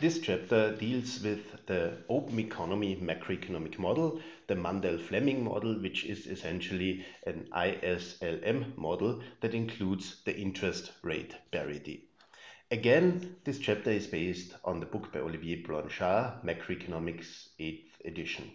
This chapter deals with the open economy macroeconomic model, the Mundell-Fleming model, which is essentially an ISLM model that includes the interest rate parity. Again, this chapter is based on the book by Olivier Blanchard, Macroeconomics 8th edition.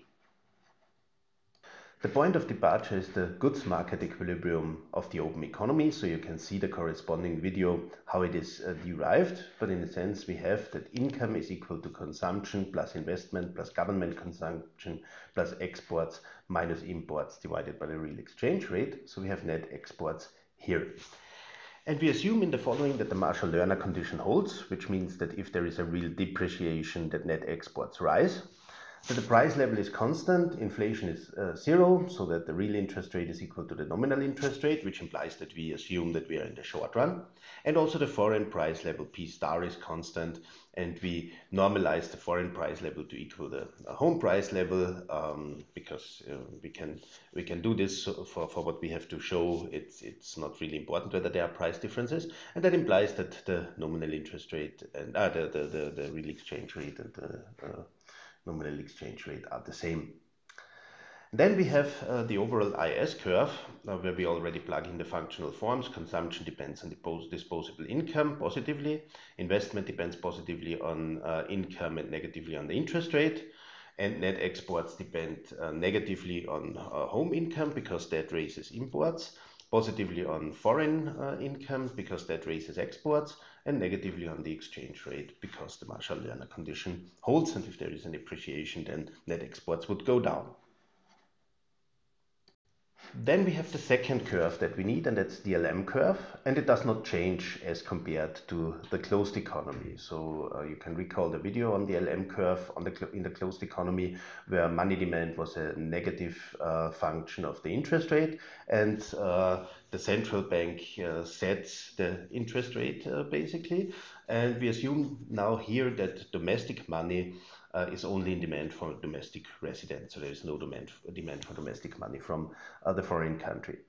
The point of departure is the goods market equilibrium of the open economy. So you can see the corresponding video how it is uh, derived. But in a sense, we have that income is equal to consumption plus investment plus government consumption plus exports minus imports divided by the real exchange rate. So we have net exports here. And we assume in the following that the Marshall-Lerner condition holds, which means that if there is a real depreciation, that net exports rise. So the price level is constant, inflation is uh, zero, so that the real interest rate is equal to the nominal interest rate, which implies that we assume that we are in the short run. And also the foreign price level P star is constant, and we normalize the foreign price level to equal the uh, home price level, um, because uh, we can we can do this for, for what we have to show. It's it's not really important whether there are price differences, and that implies that the nominal interest rate and uh, the, the, the the real exchange rate and the uh, nominal exchange rate are the same. Then we have uh, the overall IS curve, uh, where we already plug in the functional forms. Consumption depends on disposable income positively. Investment depends positively on uh, income and negatively on the interest rate. And net exports depend uh, negatively on uh, home income because that raises imports positively on foreign uh, income because that raises exports, and negatively on the exchange rate because the Marshall-Lerner condition holds, and if there is an appreciation, then net exports would go down. Then we have the second curve that we need, and that's the LM curve, and it does not change as compared to the closed economy. So uh, you can recall the video on the LM curve on the in the closed economy, where money demand was a negative uh, function of the interest rate, and uh, the central bank uh, sets the interest rate uh, basically. And we assume now here that domestic money uh, is only in demand for domestic residents. So there is no demand, demand for domestic money from uh, the foreign country.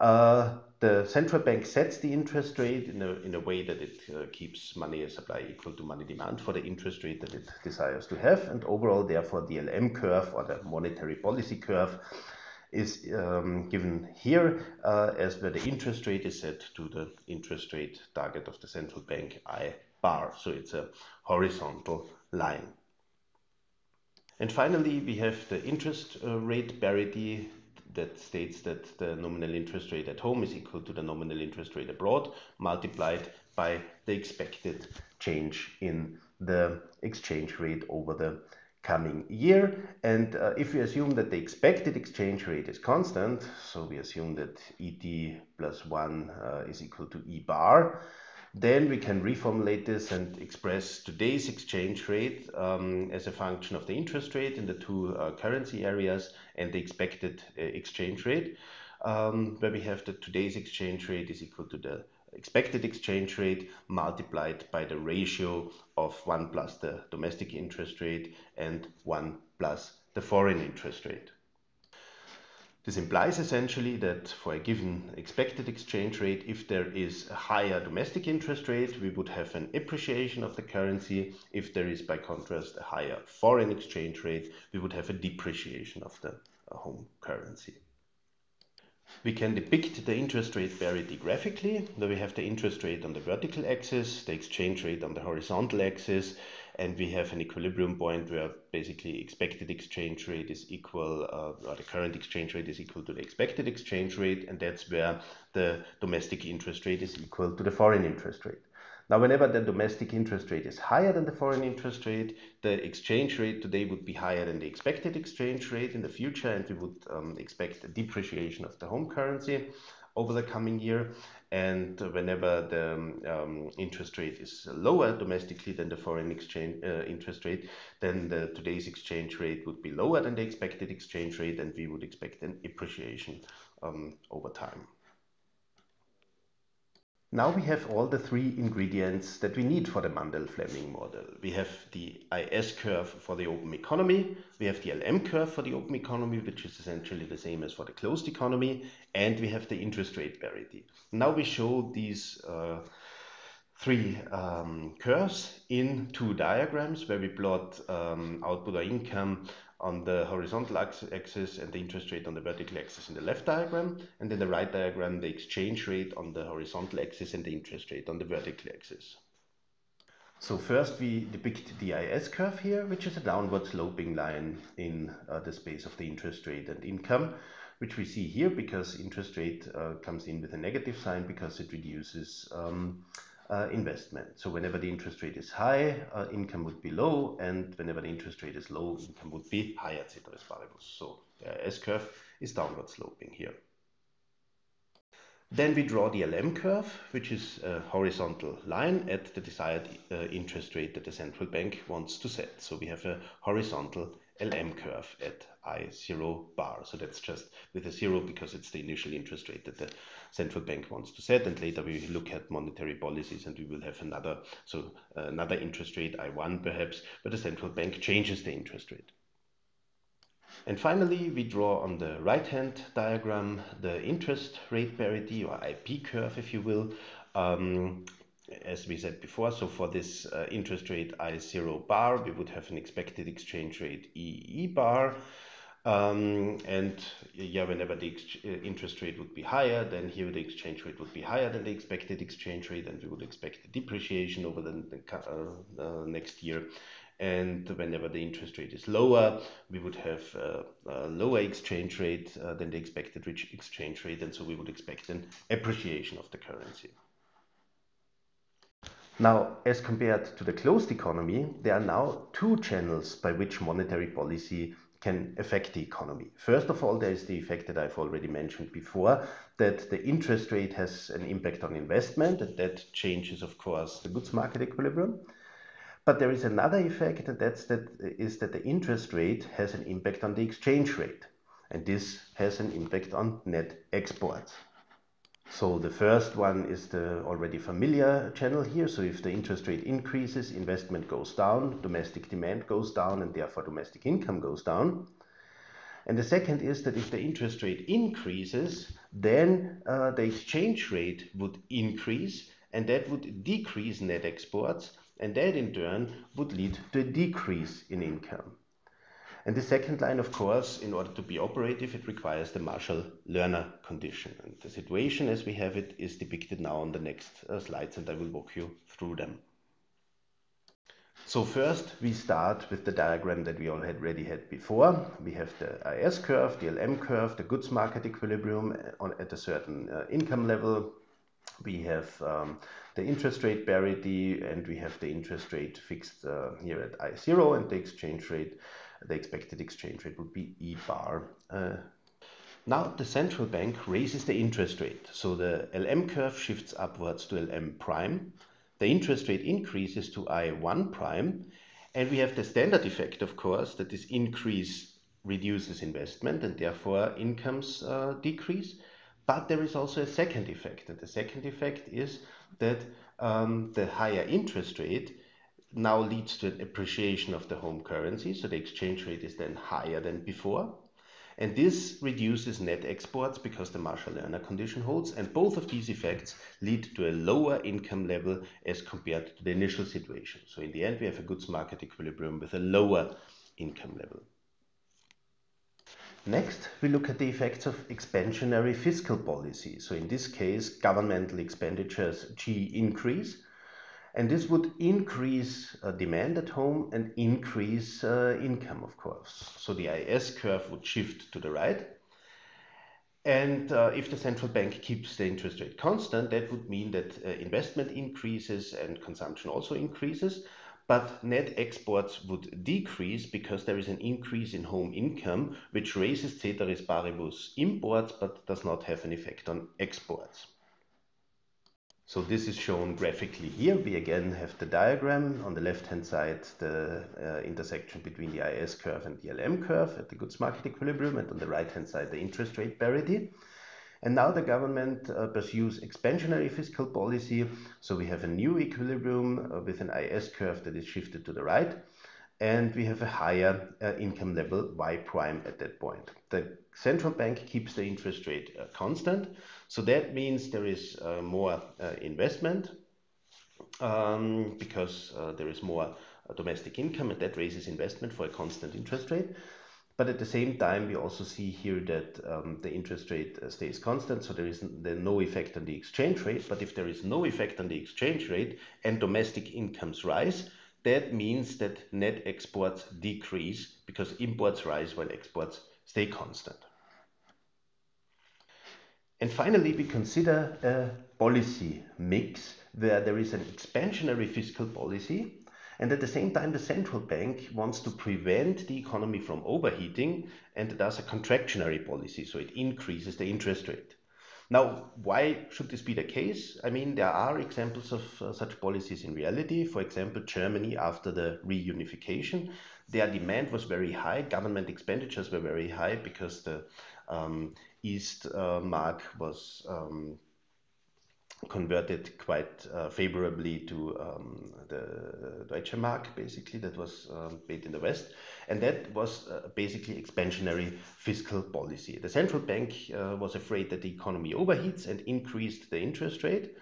Uh, the central bank sets the interest rate in a, in a way that it uh, keeps money supply equal to money demand for the interest rate that it desires to have. And overall, therefore, the LM curve or the monetary policy curve is um, given here uh, as where the interest rate is set to the interest rate target of the central bank I bar. So it's a horizontal line. And finally, we have the interest uh, rate parity that states that the nominal interest rate at home is equal to the nominal interest rate abroad multiplied by the expected change in the exchange rate over the coming year. And uh, if we assume that the expected exchange rate is constant, so we assume that ET plus 1 uh, is equal to E bar, then we can reformulate this and express today's exchange rate um, as a function of the interest rate in the two uh, currency areas and the expected uh, exchange rate, um, where we have that today's exchange rate is equal to the expected exchange rate multiplied by the ratio of 1 plus the domestic interest rate and 1 plus the foreign interest rate. This implies essentially that for a given expected exchange rate, if there is a higher domestic interest rate, we would have an appreciation of the currency. If there is, by contrast, a higher foreign exchange rate, we would have a depreciation of the home currency. We can depict the interest rate parity graphically. Now we have the interest rate on the vertical axis, the exchange rate on the horizontal axis, and we have an equilibrium point where basically expected exchange rate is equal, uh, or the current exchange rate is equal to the expected exchange rate, and that's where the domestic interest rate is equal to the foreign interest rate. Now, whenever the domestic interest rate is higher than the foreign interest rate, the exchange rate today would be higher than the expected exchange rate in the future, and we would um, expect a depreciation of the home currency over the coming year. And whenever the um, interest rate is lower domestically than the foreign exchange uh, interest rate, then the today's exchange rate would be lower than the expected exchange rate, and we would expect an appreciation um, over time. Now we have all the three ingredients that we need for the Mundell-Fleming model. We have the IS curve for the open economy, we have the LM curve for the open economy, which is essentially the same as for the closed economy, and we have the interest rate parity. Now we show these uh, three um, curves in two diagrams where we plot um, output or income on the horizontal axis and the interest rate on the vertical axis in the left diagram, and in the right diagram the exchange rate on the horizontal axis and the interest rate on the vertical axis. So first we depict the IS curve here, which is a downward sloping line in uh, the space of the interest rate and income, which we see here because interest rate uh, comes in with a negative sign because it reduces um, uh, investment. So whenever the interest rate is high, uh, income would be low, and whenever the interest rate is low, income would be higher, ceteris paribus. So the IS curve is downward sloping here. Then we draw the LM curve, which is a horizontal line at the desired uh, interest rate that the central bank wants to set. So we have a horizontal LM curve at I0 bar. So that's just with a zero because it's the initial interest rate that the central bank wants to set. And later we look at monetary policies and we will have another, so uh, another interest rate, I1 perhaps, where the central bank changes the interest rate. And finally, we draw on the right-hand diagram the interest rate parity or IP curve, if you will, um, as we said before, so for this uh, interest rate I0 bar, we would have an expected exchange rate EE bar. Um, and yeah, whenever the uh, interest rate would be higher, then here the exchange rate would be higher than the expected exchange rate, and we would expect a depreciation over the, the uh, uh, next year. And whenever the interest rate is lower, we would have a, a lower exchange rate uh, than the expected exchange rate, and so we would expect an appreciation of the currency. Now, as compared to the closed economy, there are now two channels by which monetary policy can affect the economy. First of all, there is the effect that I've already mentioned before, that the interest rate has an impact on investment, and that changes, of course, the goods market equilibrium. But there is another effect, and that's that is that the interest rate has an impact on the exchange rate, and this has an impact on net exports. So the first one is the already familiar channel here. So if the interest rate increases, investment goes down, domestic demand goes down, and therefore domestic income goes down. And the second is that if the interest rate increases, then uh, the exchange rate would increase, and that would decrease net exports, and that in turn would lead to a decrease in income. And the second line, of course, in order to be operative, it requires the Marshall-Lerner condition. And the situation as we have it is depicted now on the next uh, slides, and I will walk you through them. So first, we start with the diagram that we all already had before. We have the IS curve, the LM curve, the goods market equilibrium uh, on, at a certain uh, income level. We have um, the interest rate parity, and we have the interest rate fixed uh, here at I0 and the exchange rate the expected exchange rate would be E bar. Uh, now the central bank raises the interest rate, so the LM curve shifts upwards to LM prime. The interest rate increases to I1 prime, and we have the standard effect, of course, that this increase reduces investment and therefore incomes uh, decrease. But there is also a second effect, and the second effect is that um, the higher interest rate now leads to an appreciation of the home currency, so the exchange rate is then higher than before. And this reduces net exports because the Marshall-Lerner condition holds, and both of these effects lead to a lower income level as compared to the initial situation. So in the end, we have a goods market equilibrium with a lower income level. Next, we look at the effects of expansionary fiscal policy. So in this case, governmental expenditures G increase, and this would increase uh, demand at home and increase uh, income, of course. So the IS curve would shift to the right. And uh, if the central bank keeps the interest rate constant, that would mean that uh, investment increases and consumption also increases. But net exports would decrease because there is an increase in home income, which raises ceteris paribus imports but does not have an effect on exports. So this is shown graphically here. We again have the diagram. On the left-hand side, the uh, intersection between the IS curve and the LM curve at the goods market equilibrium, and on the right-hand side, the interest rate parity. And now the government uh, pursues expansionary fiscal policy. So we have a new equilibrium uh, with an IS curve that is shifted to the right. And we have a higher uh, income level Y prime at that point. The central bank keeps the interest rate uh, constant. So that means there is uh, more uh, investment um, because there is more domestic income and that raises investment for a constant interest rate. But at the same time, we also see here that um, the interest rate uh, stays constant, so there is no effect on the exchange rate. But if there is no effect on the exchange rate and domestic incomes rise, that means that net exports decrease because imports rise while exports stay constant. And finally, we consider a policy mix where there is an expansionary fiscal policy and at the same time, the central bank wants to prevent the economy from overheating and does a contractionary policy, so it increases the interest rate. Now, why should this be the case? I mean, there are examples of uh, such policies in reality. For example, Germany after the reunification, their demand was very high, government expenditures were very high because the um, East uh, Mark was um, converted quite uh, favorably to um, the Deutsche Mark, basically, that was um, made in the West. And that was uh, basically expansionary fiscal policy. The central bank uh, was afraid that the economy overheats and increased the interest rate.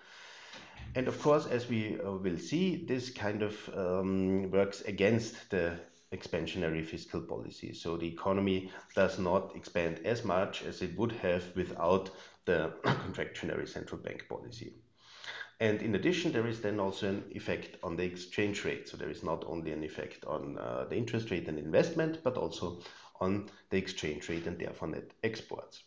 And of course, as we uh, will see, this kind of um, works against the expansionary fiscal policy. So the economy does not expand as much as it would have without the contractionary central bank policy. And in addition, there is then also an effect on the exchange rate. So there is not only an effect on uh, the interest rate and investment, but also on the exchange rate and therefore net exports.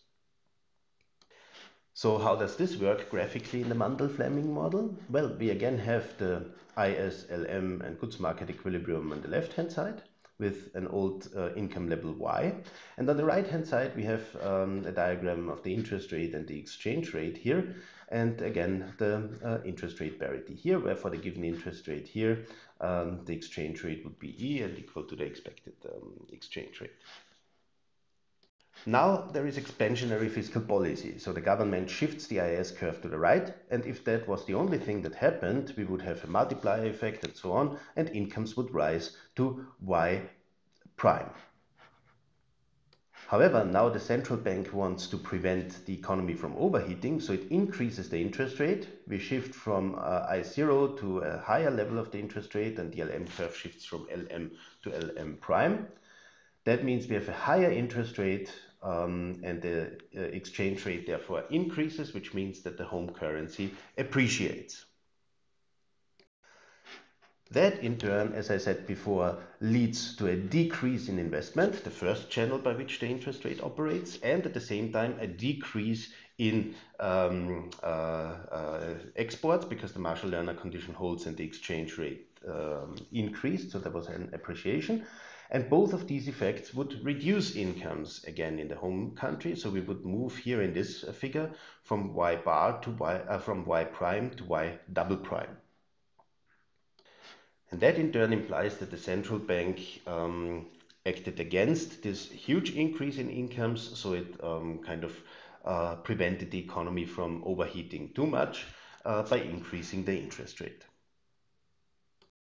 So how does this work graphically in the Mundell-Fleming model? Well, we again have the ISLM and goods market equilibrium on the left-hand side with an old uh, income level y. And on the right hand side, we have um, a diagram of the interest rate and the exchange rate here. And again, the uh, interest rate parity here, where for the given interest rate here, um, the exchange rate would be E and equal to the expected um, exchange rate. Now there is expansionary fiscal policy, so the government shifts the IS curve to the right, and if that was the only thing that happened, we would have a multiplier effect and so on, and incomes would rise to Y prime. However, now the central bank wants to prevent the economy from overheating, so it increases the interest rate. We shift from uh, I0 to a higher level of the interest rate, and the LM curve shifts from LM to LM prime. That means we have a higher interest rate and the uh, exchange rate therefore increases, which means that the home currency appreciates. That in turn, as I said before, leads to a decrease in investment, the first channel by which the interest rate operates, and at the same time a decrease in um, uh, uh, exports because the Marshall-Lerner condition holds and the exchange rate um, increased, so there was an appreciation. And both of these effects would reduce incomes again in the home country. So we would move here in this figure from y bar to y, uh, from y prime to y double prime. And that in turn implies that the central bank um, acted against this huge increase in incomes, so it um, kind of uh, prevented the economy from overheating too much uh, by increasing the interest rate.